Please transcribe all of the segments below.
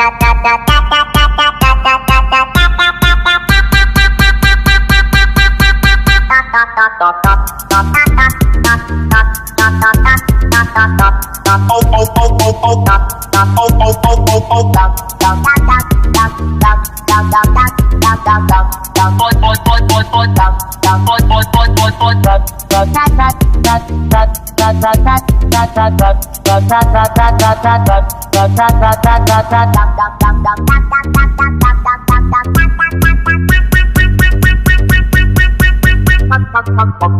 Dot dot Fuck, fuck, fuck.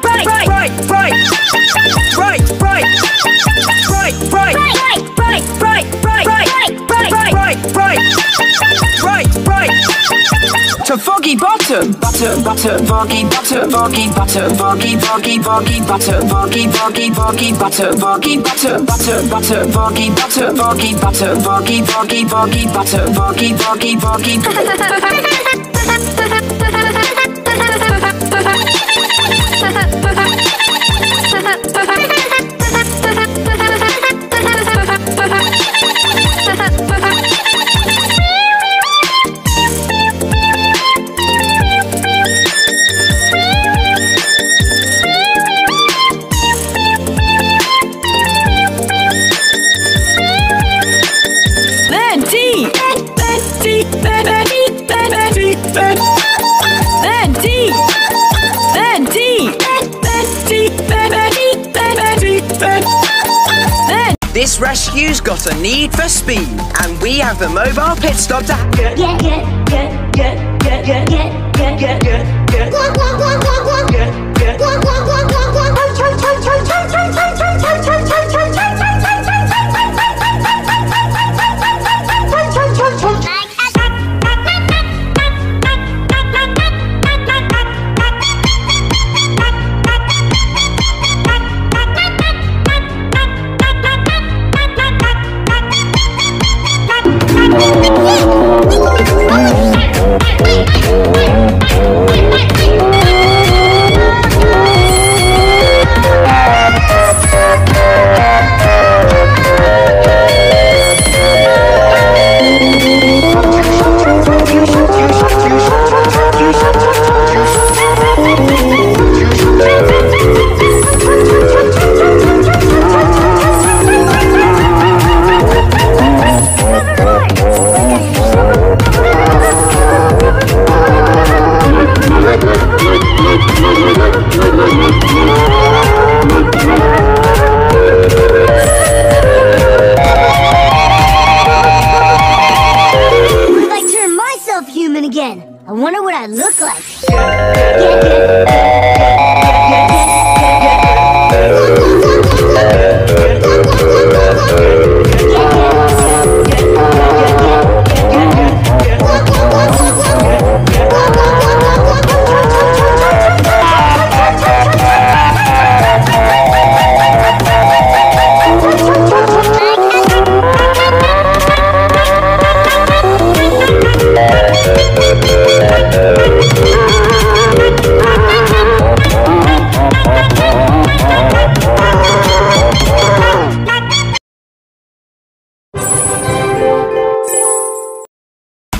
butter, butter, butter, voggy, butter, voggy, butter, voggy, voggy, voggy, butter, voggy, voggy, voggy, butter, voggy, butter, butter, butter, voggy, butter, voggy, butter, voggy, voggy, voggy, butter, voggy, voggy, voggy. Mandy. This rescue's got a need for speed, and we have the mobile pit stop to Get, get, get, get, get, get, get, get, get, get, get, get. Get,